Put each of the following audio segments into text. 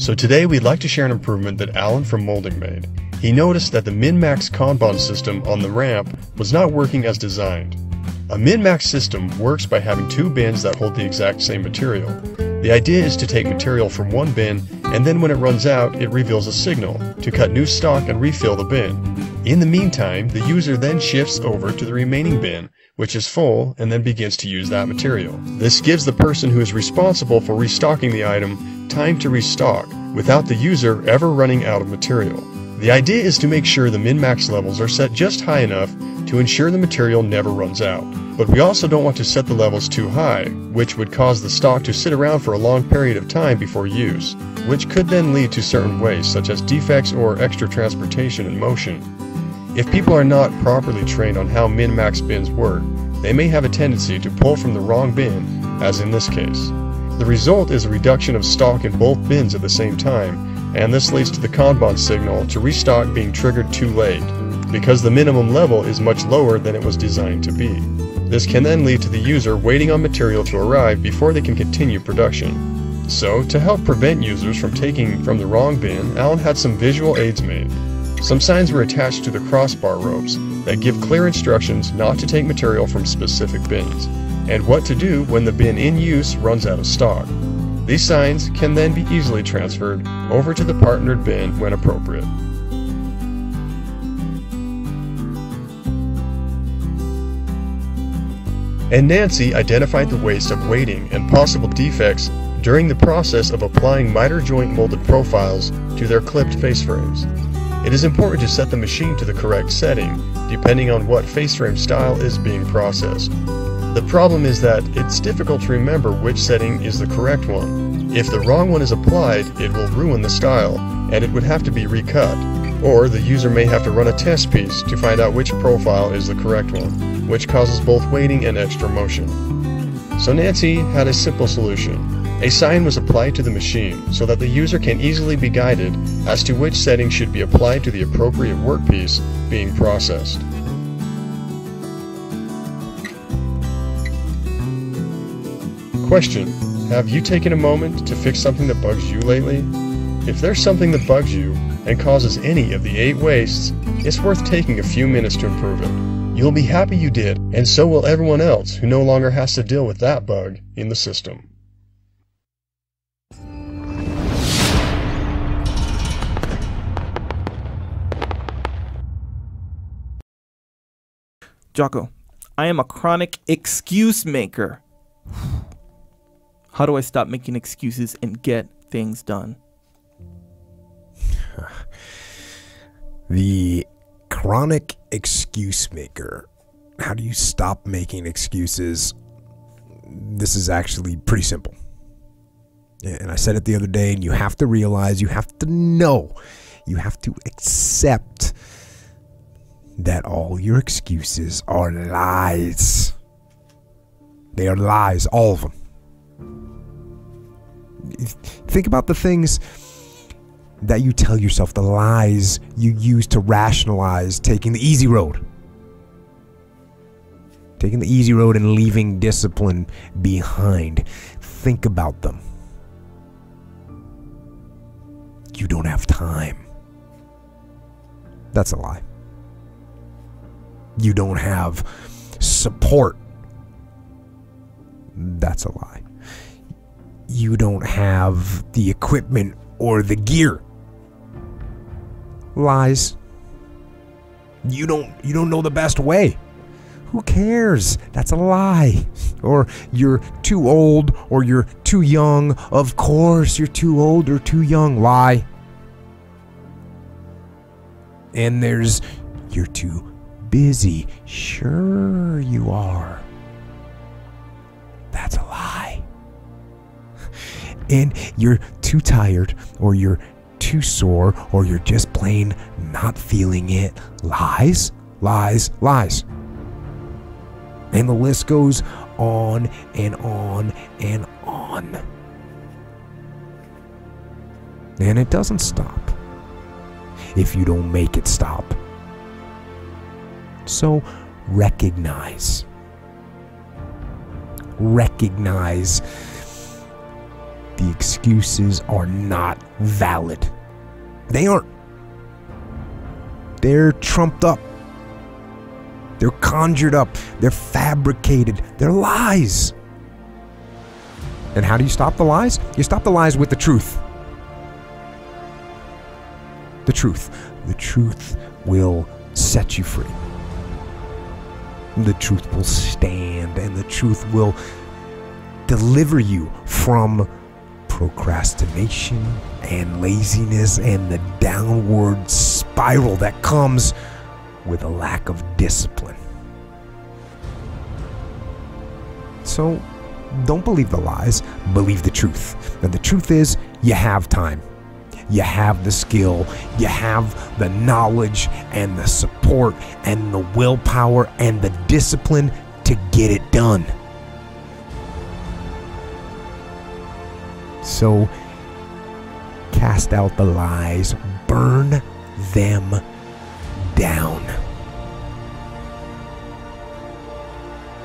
So today we'd like to share an improvement that Alan from Molding made. He noticed that the min-max Kanban system on the ramp was not working as designed. A min-max system works by having two bins that hold the exact same material. The idea is to take material from one bin and then when it runs out, it reveals a signal to cut new stock and refill the bin. In the meantime, the user then shifts over to the remaining bin, which is full, and then begins to use that material. This gives the person who is responsible for restocking the item time to restock without the user ever running out of material. The idea is to make sure the min-max levels are set just high enough to ensure the material never runs out. But we also don't want to set the levels too high, which would cause the stock to sit around for a long period of time before use, which could then lead to certain waste such as defects or extra transportation and motion. If people are not properly trained on how min-max bins work, they may have a tendency to pull from the wrong bin, as in this case. The result is a reduction of stock in both bins at the same time, and this leads to the Kanban signal to restock being triggered too late, because the minimum level is much lower than it was designed to be. This can then lead to the user waiting on material to arrive before they can continue production. So, to help prevent users from taking from the wrong bin, Alan had some visual aids made. Some signs were attached to the crossbar ropes that give clear instructions not to take material from specific bins, and what to do when the bin in use runs out of stock. These signs can then be easily transferred over to the partnered bin when appropriate. And Nancy identified the waste of waiting and possible defects during the process of applying miter joint molded profiles to their clipped face frames. It is important to set the machine to the correct setting, depending on what face frame style is being processed. The problem is that it's difficult to remember which setting is the correct one. If the wrong one is applied, it will ruin the style, and it would have to be recut, or the user may have to run a test piece to find out which profile is the correct one, which causes both waiting and extra motion. So Nancy had a simple solution. A sign was applied to the machine so that the user can easily be guided as to which setting should be applied to the appropriate workpiece being processed. Question Have you taken a moment to fix something that bugs you lately? If there's something that bugs you and causes any of the eight wastes, it's worth taking a few minutes to improve it. You'll be happy you did, and so will everyone else who no longer has to deal with that bug in the system. Jocko, I am a chronic excuse maker. How do I stop making excuses and get things done? The chronic excuse maker. How do you stop making excuses? This is actually pretty simple. And I said it the other day, and you have to realize, you have to know, you have to accept that all your excuses are lies. They are lies, all of them. Think about the things that you tell yourself, the lies you use to rationalize taking the easy road. Taking the easy road and leaving discipline behind. Think about them. You don't have time. That's a lie. You don't have support. That's a lie you don't have the equipment or the gear. Lies. You don't you don't know the best way. Who cares? That's a lie. Or you're too old or you're too young. Of course, you're too old or too young. Lie. And there's you're too busy. Sure you are. And you're too tired or you're too sore or you're just plain not feeling it. Lies, lies, lies. And the list goes on and on and on. And it doesn't stop if you don't make it stop. So recognize. Recognize the excuses are not valid. They aren't. They're trumped up. They're conjured up. They're fabricated. They're lies. And how do you stop the lies? You stop the lies with the truth. The truth. The truth will set you free. The truth will stand and the truth will deliver you from procrastination and laziness and the downward spiral that comes with a lack of discipline. So don't believe the lies, believe the truth. And the truth is, you have time. You have the skill, you have the knowledge and the support and the willpower and the discipline to get it done. So cast out the lies, burn them down.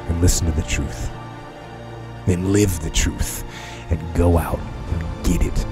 And listen to the truth. Then live the truth and go out and get it